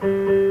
Música